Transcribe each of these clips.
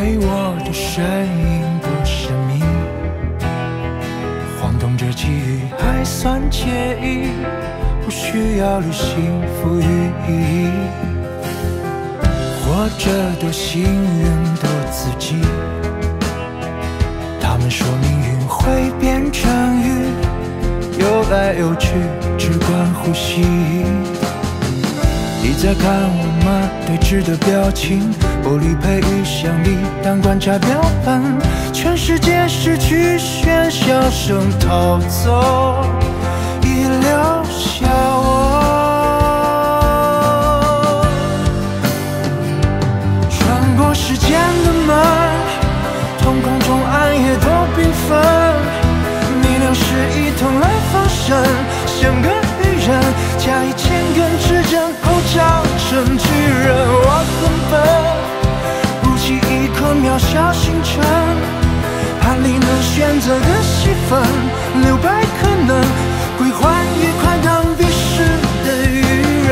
为我的身影多神秘，晃动着际遇还算惬意，不需要旅行赋予意义。活着多幸运多刺激，他们说命运会变成雨，游来游去只管呼吸。你在看我吗？对峙的表情，玻璃杯与相比，当观察标本。全世界失去喧嚣声逃走，遗留下我。穿过时间小星辰，盘里能选择的戏份，留白可能归还于快当笔试的愚人。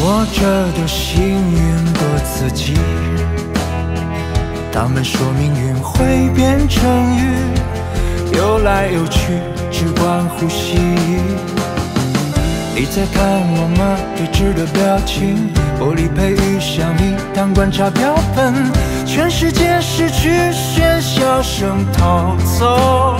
活着多幸运他们说命运会变成雨，游来游去只管呼吸。你在看我吗？对峙的表情，玻璃配与相比，当观察标本。全世界失去喧嚣声逃走，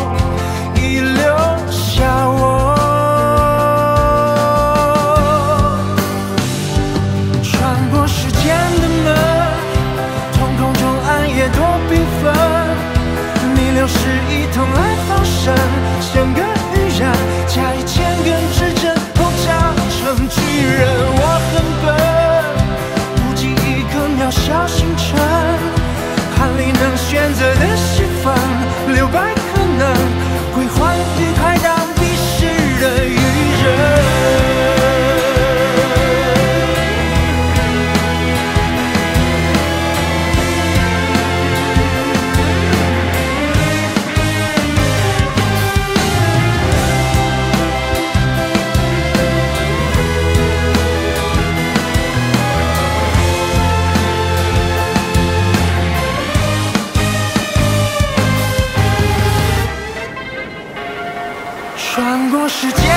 世界。